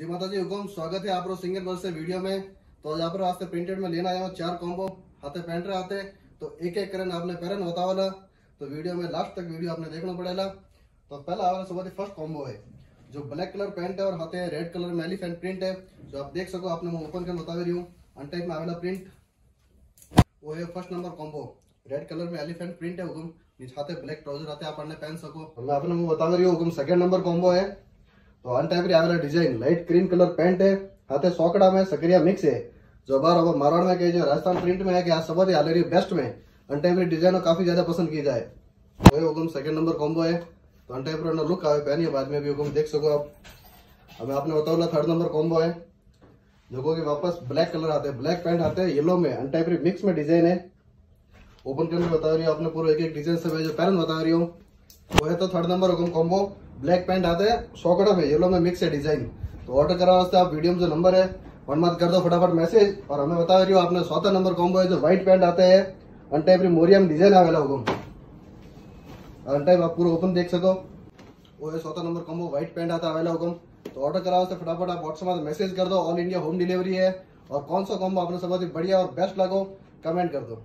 जी माता जी हुकुम, स्वागत है आप लोग सिंगल बस से वीडियो में। तो यहाँ पर वास्ते प्रिंटेड में लेना आया हूँ, चार कॉम्बो हाथे पैंट रहे आते तो एक एक करन आपने पैरन बतावला। तो वीडियो में लास्ट तक वीडियो आपने देखना पड़ेगा तो पहला हमारा सुबह फ़र्स्ट कॉम्बो है, जो ब्लैक कलर पैंट है और हाथे रेड कलर में एलिफेंट प्रिंट है। जो आप देख सको, आपने मैं ओपन कर बता रही हूँ। अन टाइप में आवेला प्रिंट वो है first number combo red colour में एलिफेंट प्रिंट है, हुकुम। नीचे ब्लैक ट्राउज़र आते आप पहन सको। मैं आपने बता रही हूँ, हुकुम सेकंड नंबर कॉम्बो है। तो अन टाइप आवेला design light cream colour pant है, हाथे सोकड़ा में सकरिया मिक्स है। जो बार अब मारवाड़ में कहे राजस्थान प्रिंट में है कि आज सब हाल रही बेस्ट में अन टाइप डिज़ाइन काफ़ी ज़्यादा पसंद की जाए। वही हुकुम सेकंड नंबर कॉम्बो है। तो अन टाइप लुक आवे पहनिए बाद में भी हुकुम देख सको आप। हमें आपने बताओ थर्ड नंबर कॉम्बो है। जो कि वापस ब्लैक कलर आते हैं ब्लैक पैंट आते हैं येलो में अन टाइप मिक्स में डिज़ाइन है। ओपन करके बता रही हूँ, आपने पूरा एक एक डिज़ाइन से जो पैरन बता रही हूँ। वो है तो थर्ड नंबर हुकुम कॉम्बो ब्लैक पैंट आते हैं सौकड़ा में येलो में मिक्स है डिज़ाइन तो ऑर्डर करा वास्ते आप वीडियो में जो नंबर है वन मत कर दो फटाफट मैसेज और हमें बता रही हो आपने चौथा नंबर कॉम्बो है जो व्हाइट पैंट आते हैं अन टाइप मोरियम डिज़ाइन आवेला हुकुम। अन टाइप आप पूरा ओपन देख सको। वो है चौथा नंबर कॉम्बो व्हाइट पैंट आता आवेला हुकुम। तो ऑर्डर करा वास्ते फटाफट आप व्हाट्सएप में मैसेज कर दो ऑल इंडिया होम डिलीवरी है, और कौन सा कॉम्बो आपने सबसे बढ़िया और बेस्ट लगो कमेंट कर दो।